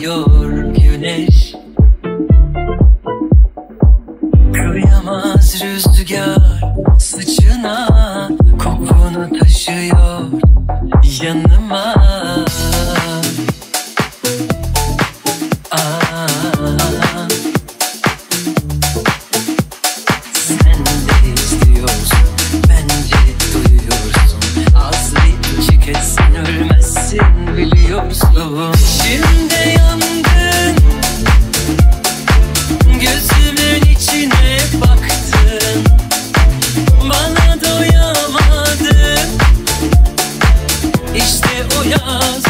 batıyor güneş. Kıyamaz rüzgar saçına Kokunu taşıyor yanıma. us.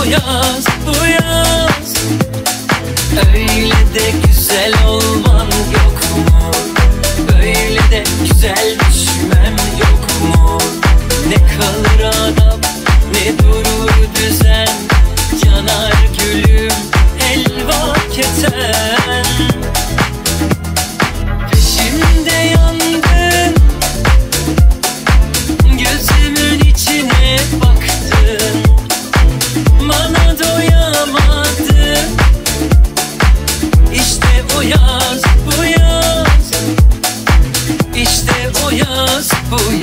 o yaz bu yaz. Öyle de güzel olmam yok mu? Böyle de güzel düşmem yok for you.